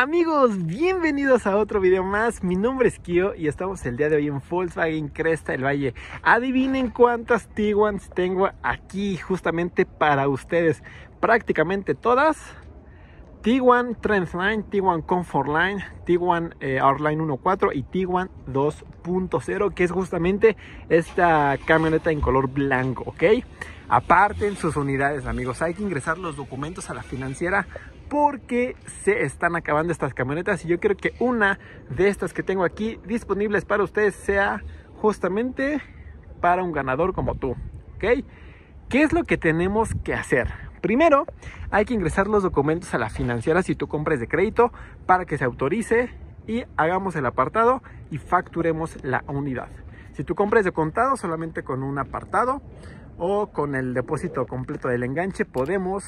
Amigos, bienvenidos a otro video más. Mi nombre es Kio y estamos el día de hoy en Volkswagen Cresta del Valle. Adivinen cuántas Tiguans tengo aquí justamente para ustedes. Prácticamente todas. Tiguan Trendline, Tiguan Comfortline, Tiguan eh, Outline 1.4 y Tiguan 2.0 que es justamente esta camioneta en color blanco, ¿ok? Aparten sus unidades amigos, hay que ingresar los documentos a la financiera porque se están acabando estas camionetas y yo quiero que una de estas que tengo aquí disponibles para ustedes sea justamente para un ganador como tú, ¿ok? ¿Qué es lo que tenemos que hacer? Primero, hay que ingresar los documentos a la financiera si tú compres de crédito para que se autorice y hagamos el apartado y facturemos la unidad. Si tú compres de contado solamente con un apartado o con el depósito completo del enganche podemos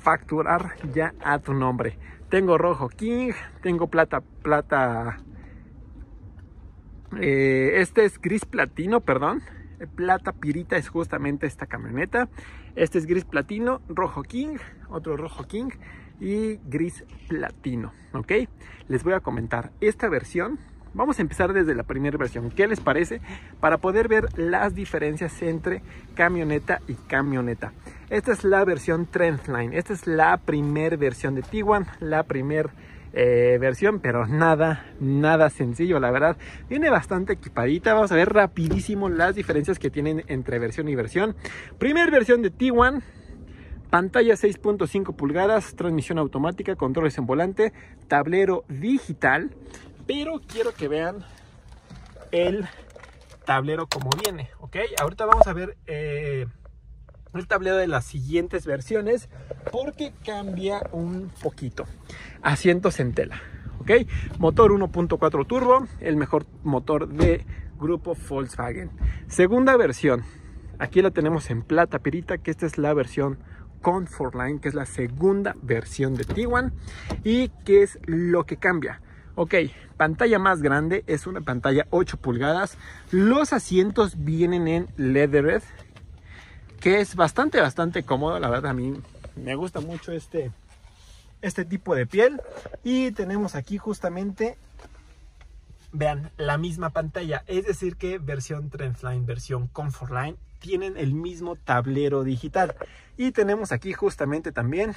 facturar ya a tu nombre. Tengo rojo King, tengo plata, plata, eh, este es gris platino, perdón. Plata pirita es justamente esta camioneta. Este es gris platino, rojo King, otro rojo King y gris platino, ¿ok? Les voy a comentar esta versión Vamos a empezar desde la primera versión. ¿Qué les parece? Para poder ver las diferencias entre camioneta y camioneta. Esta es la versión Trendline. Esta es la primera versión de Tiguan. La primera eh, versión, pero nada, nada sencillo, la verdad. Viene bastante equipadita. Vamos a ver rapidísimo las diferencias que tienen entre versión y versión. Primera versión de Tiguan. Pantalla 6.5 pulgadas, transmisión automática, controles en volante, tablero digital pero quiero que vean el tablero como viene, ¿ok? Ahorita vamos a ver eh, el tablero de las siguientes versiones porque cambia un poquito. Asientos en tela, ¿ok? Motor 1.4 turbo, el mejor motor de grupo Volkswagen. Segunda versión, aquí la tenemos en plata pirita, que esta es la versión Comfortline, que es la segunda versión de Tiguan. ¿Y qué es lo que cambia? Ok, pantalla más grande, es una pantalla 8 pulgadas. Los asientos vienen en leatherette, que es bastante, bastante cómodo. La verdad, a mí me gusta mucho este, este tipo de piel. Y tenemos aquí justamente, vean, la misma pantalla. Es decir que versión Trendline, versión Comfortline, tienen el mismo tablero digital. Y tenemos aquí justamente también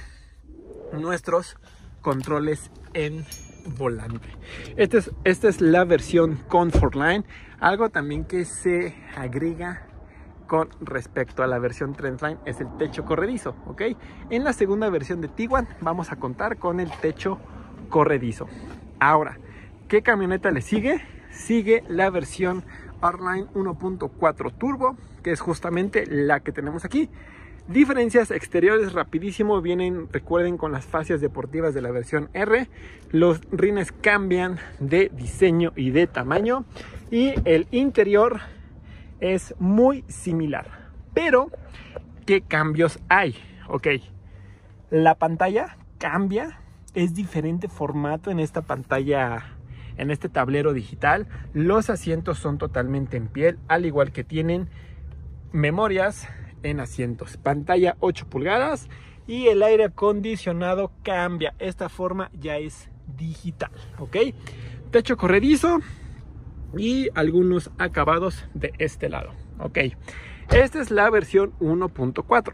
nuestros controles en volante. Esta es, esta es la versión Comfort Line. Algo también que se agrega con respecto a la versión Trendline es el techo corredizo, ¿ok? En la segunda versión de Tiguan vamos a contar con el techo corredizo. Ahora, ¿qué camioneta le sigue? Sigue la versión R-Line 1.4 Turbo, que es justamente la que tenemos aquí. Diferencias exteriores rapidísimo vienen, recuerden, con las fascias deportivas de la versión R. Los rines cambian de diseño y de tamaño y el interior es muy similar. Pero, ¿qué cambios hay? Ok, la pantalla cambia, es diferente formato en esta pantalla en este tablero digital. Los asientos son totalmente en piel, al igual que tienen memorias en asientos. Pantalla 8 pulgadas y el aire acondicionado cambia. Esta forma ya es digital, ¿ok? Techo corredizo y algunos acabados de este lado, ¿ok? Esta es la versión 1.4.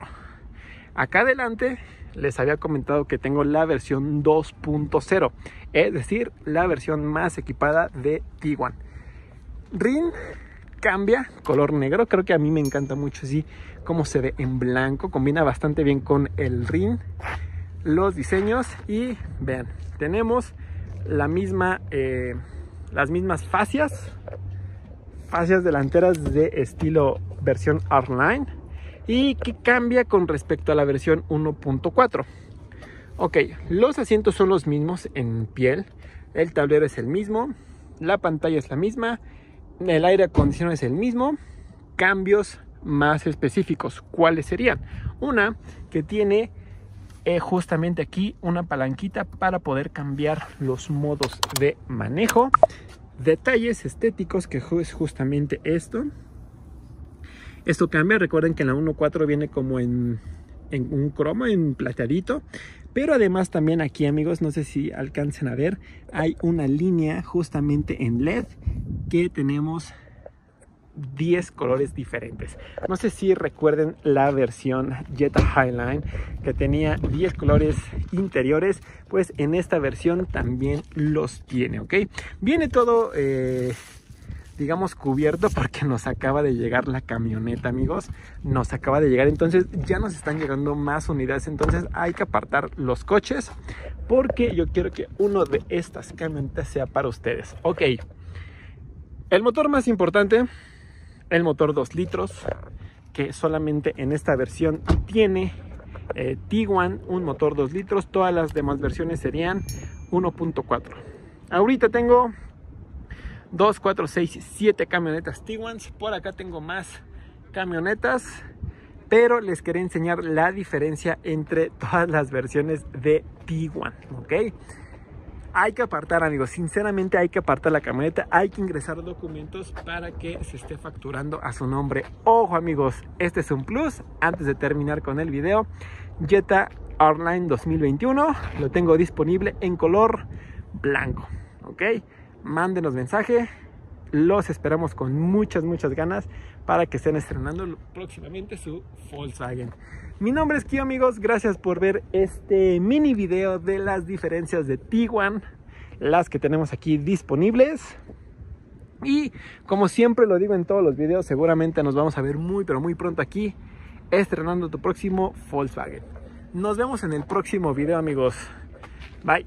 Acá adelante les había comentado que tengo la versión 2.0, es decir, la versión más equipada de Tiguan. RIN cambia, color negro, creo que a mí me encanta mucho así como se ve en blanco, combina bastante bien con el rin, los diseños. Y vean, tenemos la misma, eh, las mismas fascias, fascias delanteras de estilo versión R-Line y que cambia con respecto a la versión 1.4. Ok, los asientos son los mismos en piel, el tablero es el mismo, la pantalla es la misma el aire acondicionado es el mismo, cambios más específicos. ¿Cuáles serían? Una que tiene eh, justamente aquí una palanquita para poder cambiar los modos de manejo. Detalles estéticos que es justamente esto. Esto cambia, recuerden que en la 1.4 viene como en, en un cromo, en plateadito. Pero además también aquí amigos, no sé si alcancen a ver, hay una línea justamente en LED que tenemos 10 colores diferentes. No sé si recuerden la versión Jetta Highline que tenía 10 colores interiores, pues en esta versión también los tiene, ¿ok? Viene todo... Eh, digamos cubierto porque nos acaba de llegar la camioneta amigos nos acaba de llegar entonces ya nos están llegando más unidades entonces hay que apartar los coches porque yo quiero que uno de estas camionetas sea para ustedes ok el motor más importante el motor 2 litros que solamente en esta versión tiene eh, Tiguan un motor 2 litros. Todas las demás versiones serían 1.4 ahorita tengo 2, 4, 6, 7 camionetas Tiguans por acá tengo más camionetas pero les quería enseñar la diferencia entre todas las versiones de Tiguan ok hay que apartar amigos, sinceramente hay que apartar la camioneta, hay que ingresar documentos para que se esté facturando a su nombre. Ojo amigos, este es un plus, antes de terminar con el video, Jetta Arline 2021, lo tengo disponible en color blanco, ok, mándenos mensaje, los esperamos con muchas muchas ganas para que estén estrenando próximamente su Volkswagen. Mi nombre es Kio amigos, gracias por ver este mini video de las diferencias de Tiguan, las que tenemos aquí disponibles. Y como siempre lo digo en todos los videos, seguramente nos vamos a ver muy pero muy pronto aquí estrenando tu próximo Volkswagen. Nos vemos en el próximo video amigos. Bye.